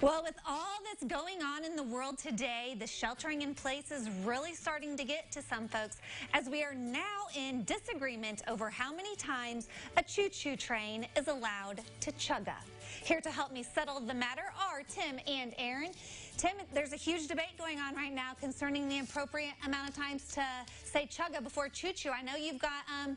Well, with all that's going on in the world today, the sheltering in place is really starting to get to some folks as we are now in disagreement over how many times a choo-choo train is allowed to chugga. Here to help me settle the matter are Tim and Aaron. Tim, there's a huge debate going on right now concerning the appropriate amount of times to say chugga before choo-choo. I know you've got um,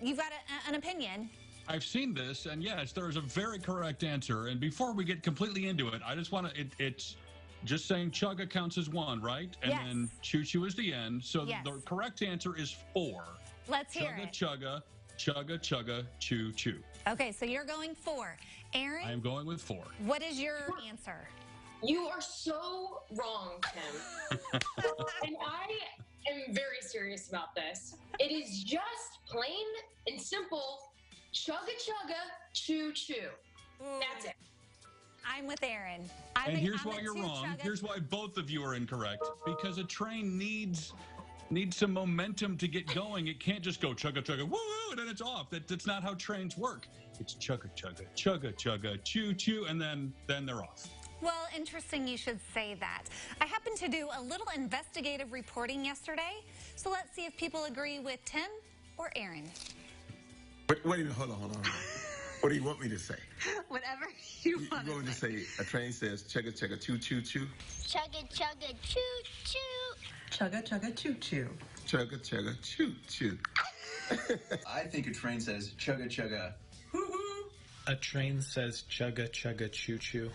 you've got a, an opinion. I've seen this, and yes, there is a very correct answer. And before we get completely into it, I just want to, it's just saying chugga counts as one, right? And Yes. then choo choo is the end. So Yes. the correct answer is four. Let's hear chugga, it. chugga, chugga, chugga, choo choo. Okay, so you're going four. Aaron, I am going with four. what is your answer? You are so wrong, Tim. and I am very serious about this. It is just plain and simple chugga chugga choo choo. That's it. I'm with Aaron. I'm and a- here's I'm why you're wrong. chugga. Here's why both of you are incorrect. Because a train needs needs some momentum to get going. It can't just go chugga chugga woo woo and then it's off. That, that's not how trains work. It's chugga chugga chugga chugga choo choo and then then they're off. Well, interesting you should say that. I happened to do a little investigative reporting yesterday, so let's see if people agree with Tim or Aaron. Wait, wait a minute, hold on, hold on. hold on. What do you want me to say? Whatever you You, want you want me to to say. say a train says chugga chugga choo choo choo? Chugga chugga choo choo. Chugga chugga choo choo. Chugga chugga choo choo. I think a train says chugga chugga. A train says chugga chugga choo choo.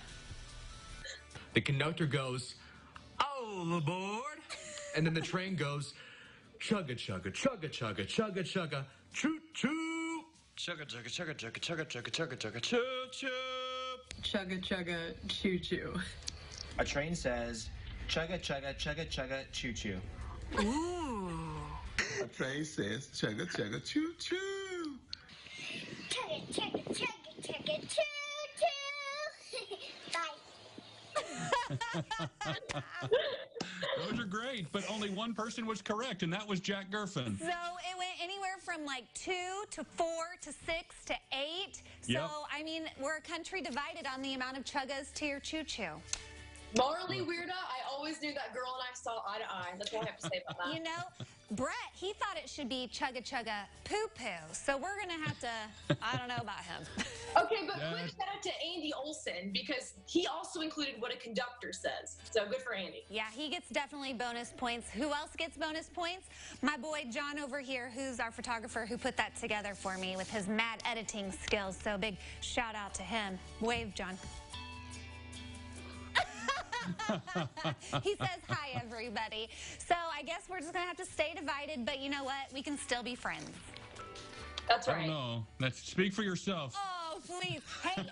The conductor goes, all aboard. And then the train goes, chugga chugga chugga chugga chugga chugga choo choo. Chugga chugga chugga chugga chugga chugga chugga chugga choo choo. Chugga chugga choo choo. A train says chugga chugga chugga chugga choo choo. Ooh. A train says chugga chugga choo choo. Chugga chugga chugga chugga choo choo. Bye. Those are great, but only one person was correct, and that was Jack Gerfin. So it went anywhere from like two to four to six to eight. So, Yep. I mean, we're a country divided on the amount of chuggas to your choo choo. Marley Weirda, I always knew that girl and I saw eye to eye. That's all I have to say about that. You know, Brett, he thought it should be chugga chugga poo poo. So we're going to have to, I don't know about him. Okay, but Yeah. quick shout out to Andy Olson because he also included what a conductor says. So good for Andy. Yeah, he gets definitely bonus points. Who else gets bonus points? My boy John over here, who's our photographer who put that together for me with his mad editing skills. So big shout out to him. Wave, John. he says hi, everybody. So I guess we're just going to have to stay divided, but you know what? We can still be friends. That's I right. don't know. Let's speak for yourself. Oh, please. Hey,